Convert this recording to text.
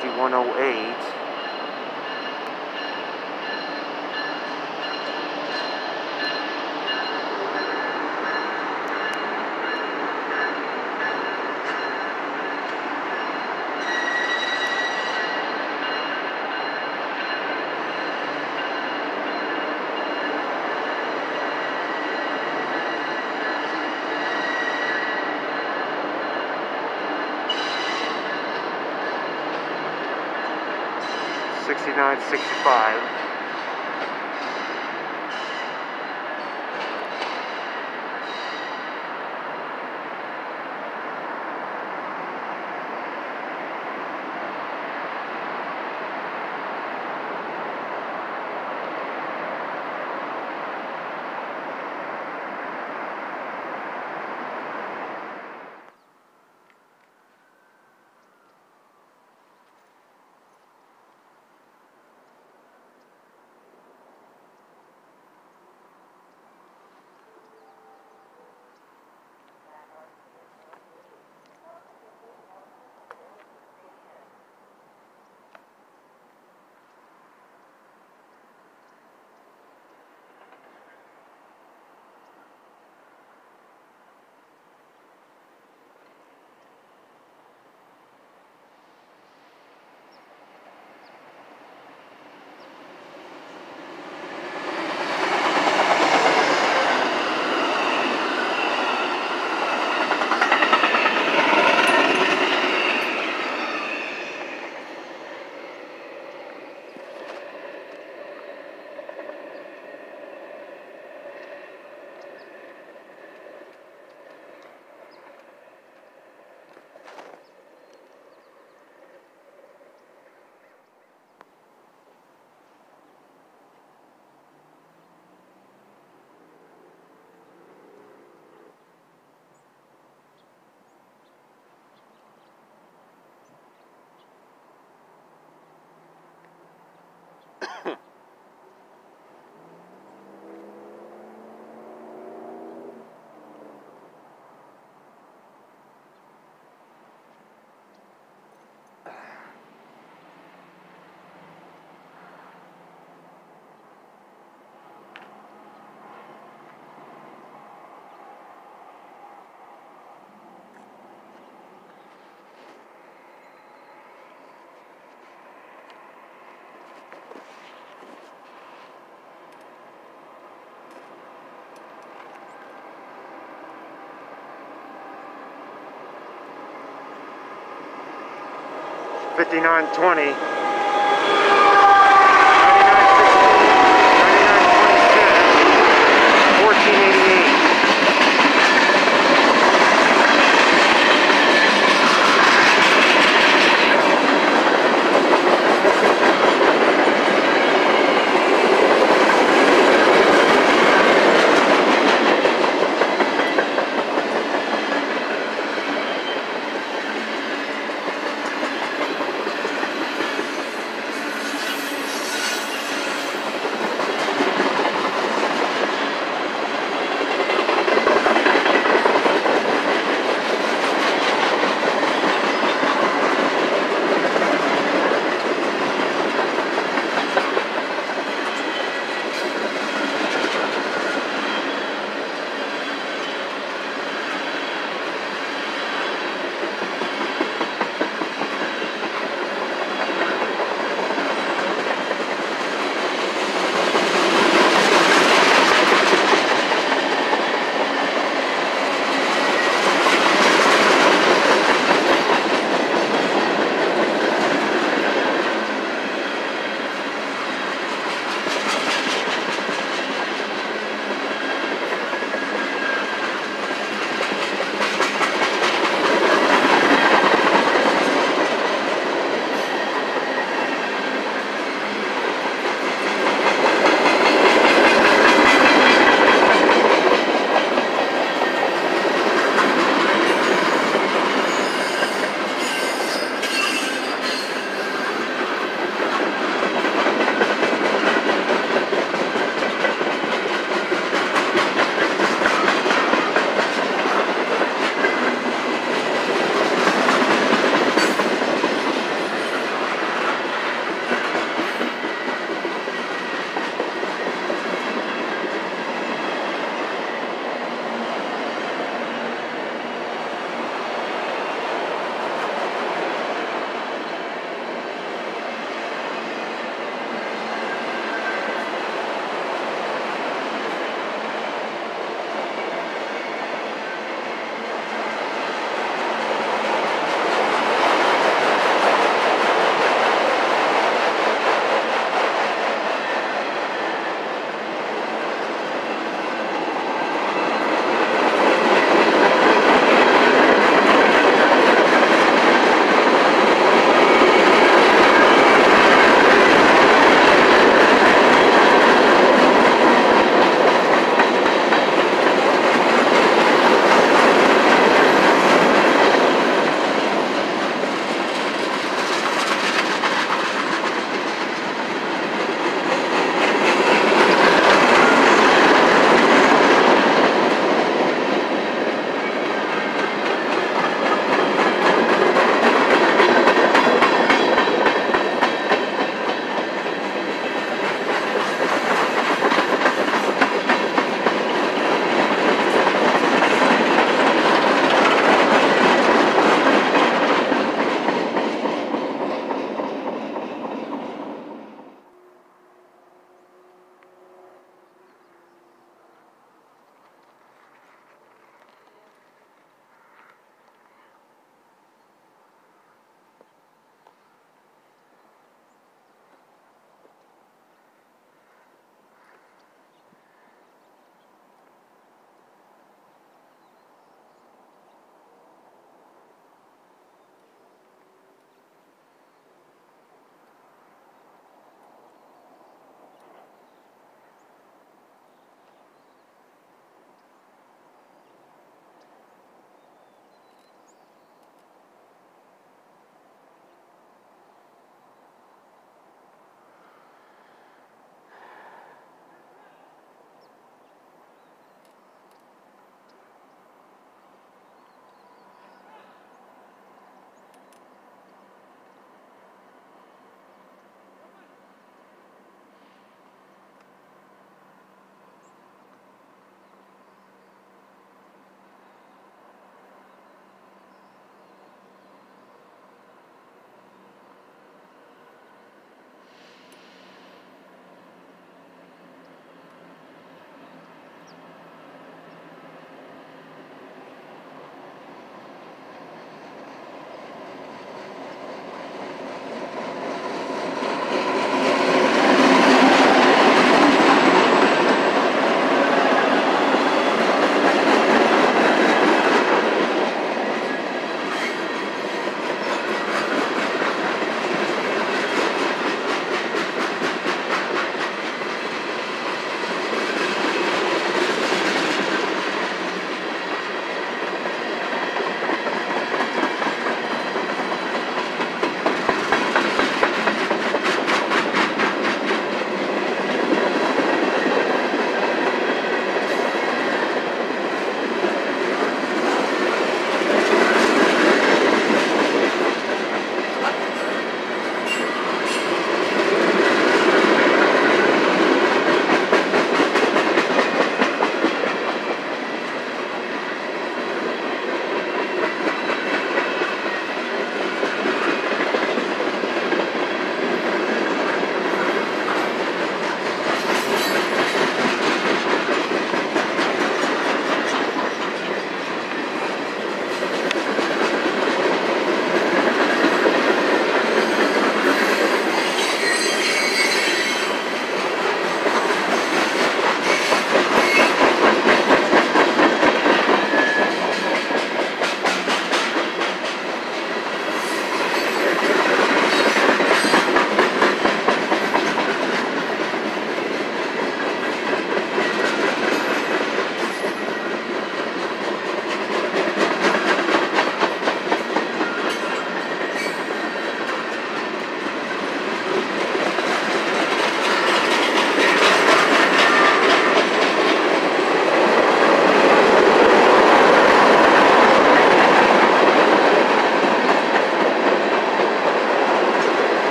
2108. Sixty-nine, sixty-five. 5920